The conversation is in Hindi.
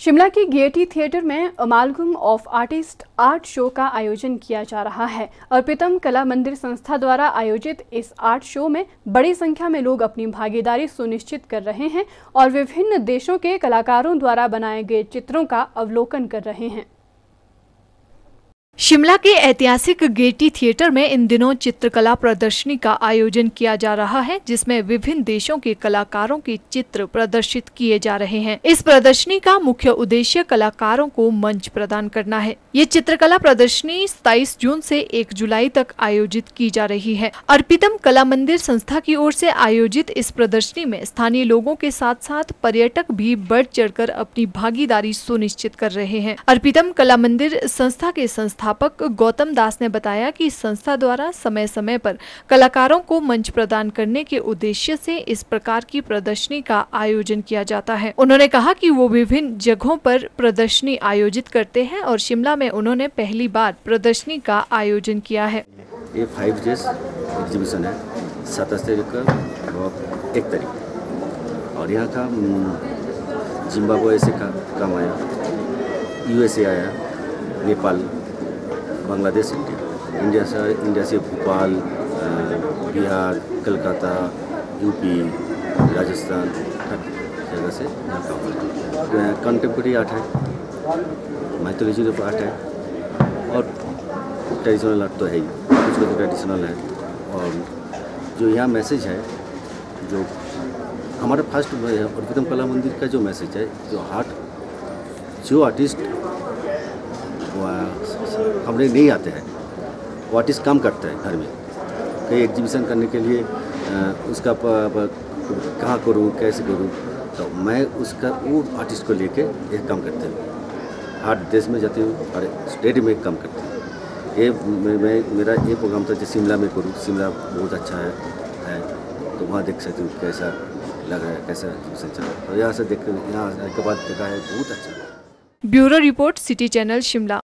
शिमला के गेटी थिएटर में amalgam of artist art show का आयोजन किया जा रहा है। अर्पितम कला मंदिर संस्था द्वारा आयोजित इस आर्ट शो में बड़ी संख्या में लोग अपनी भागीदारी सुनिश्चित कर रहे हैं और विभिन्न देशों के कलाकारों द्वारा बनाए गए चित्रों का अवलोकन कर रहे हैं। शिमला के ऐतिहासिक गेटी थिएटर में इन दिनों चित्रकला प्रदर्शनी का आयोजन किया जा रहा है, जिसमें विभिन्न देशों के कलाकारों के चित्र प्रदर्शित किए जा रहे हैं। इस प्रदर्शनी का मुख्य उद्देश्य कलाकारों को मंच प्रदान करना है। ये चित्रकला प्रदर्शनी 27 जून से 1 जुलाई तक आयोजित की जा रही है। अर्पितम कला मंदिर संस्था की ओर से आयोजित इस प्रदर्शनी में स्थानीय लोगों के साथ साथ पर्यटक भी बढ़ चढ़कर अपनी भागीदारी सुनिश्चित कर रहे हैं। अर्पितम कला मंदिर संस्था के संस्था संस्थापक गौतम दास ने बताया कि संस्था द्वारा समय समय पर कलाकारों को मंच प्रदान करने के उद्देश्य से इस प्रकार की प्रदर्शनी का आयोजन किया जाता है। उन्होंने कहा कि वो विभिन्न जगहों पर प्रदर्शनी आयोजित करते हैं और शिमला में उन्होंने पहली बार प्रदर्शनी का आयोजन किया है। ये फाइव एग्जीबिशन है का एक तारीख। और यहाँ का जिम्बाब्वे से का काम आया, यूएसए आया, नेपाल। बांग्लादेश, इंडिया। इंडिया से इंडिया से भोपाल बिहार, कलकत्ता, यूपी, राजस्थान हर जगह से कंटेम्प्रेरी आर्ट है। माइथोलॉजी का आर्ट है, और ट्रेडिशनल आर्ट तो है ही, कुछ कुछ ट्रेडिशनल है। और जो यहाँ मैसेज है, जो हमारा फ़र्स्ट अर्पितम कला मंदिर का जो मैसेज है, जो आर्ट जो आर्टिस्ट हमने नहीं आते हैं। वो आर्टिस्ट काम करते हैं घर में। कहीं एग्जीबिशन करने के लिए उसका कहाँ करूँ कैसे करूँ? तो मैं उसका वो आर्टिस्ट को लेके एक काम करते हूँ। हर देश में जाती हूँ और स्टेट में काम करती हूँ। ये मैं, मैं मेरा ये प्रोग्राम था जो शिमला में करूँ। शिमला बहुत अच्छा है, है। तो वहाँ देख सकती हूँ कैसा लग रहा है कैसा एग्जीबिशन चल रहा है। तो यहाँ से देख यहाँ के बाद देखा है बहुत अच्छा। Bureau report city channel Shimla.